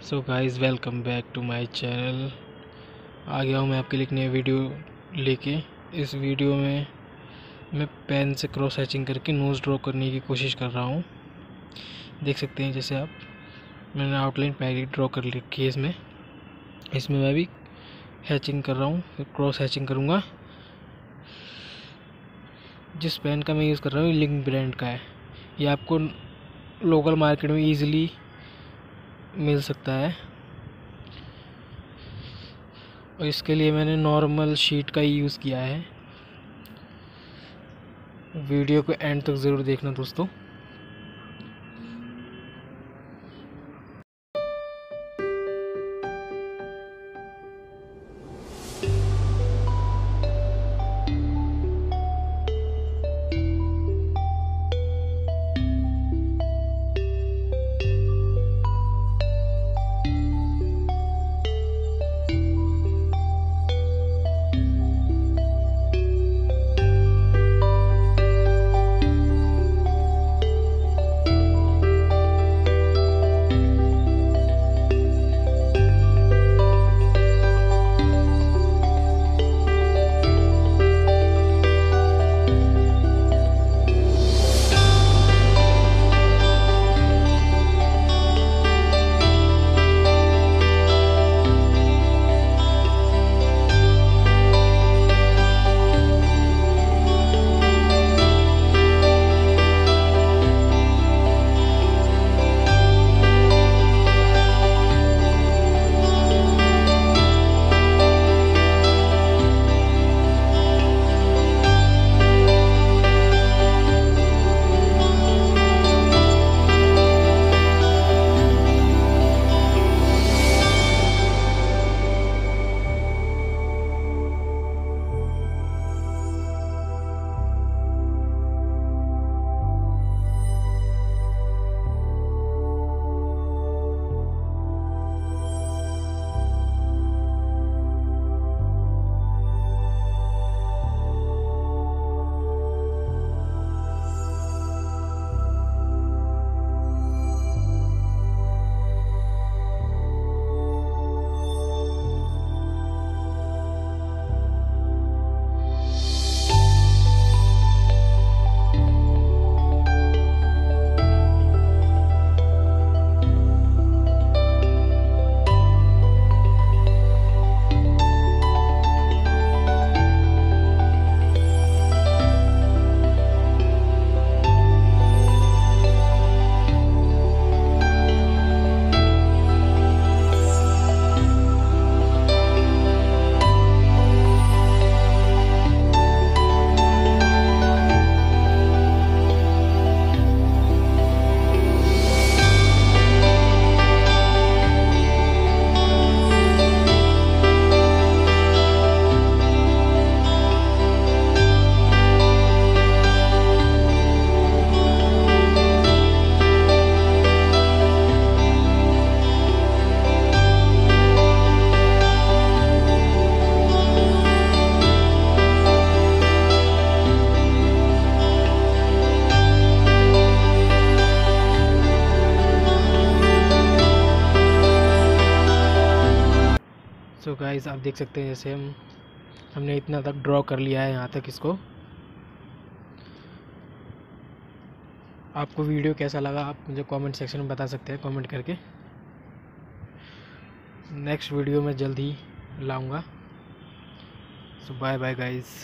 So guys welcome back to my channel आ गया हूँ मैं आपके लिए नई वीडियो लेके, इस वीडियो में मैं पेन से क्रॉस हैचिंग करके नोज़ ड्रॉ करने की कोशिश कर रहा हूँ। देख सकते हैं जैसे आप, मैंने आउटलाइन पहले ड्रॉ कर रखी है इसमें। इसमें मैं भी हैचिंग कर रहा हूँ, फिर क्रॉस हैचिंग करूँगा। जिस पेन का मैं यूज़ कर रहा हूँ लिंक ब्रांड का है। ये आपको लोकल मार्केट में ईज़िली मिल सकता है। और इसके लिए मैंने नॉर्मल शीट का ही यूज़ किया है। वीडियो को एंड तक ज़रूर देखना दोस्तों। गाइस आप देख सकते हैं जैसे हम, हमने इतना तक ड्रॉ कर लिया है यहाँ तक इसको। आपको वीडियो कैसा लगा आप मुझे कमेंट सेक्शन में बता सकते हैं कमेंट करके। नेक्स्ट वीडियो में जल्द ही लाऊँगा। सो बाय बाय गाइस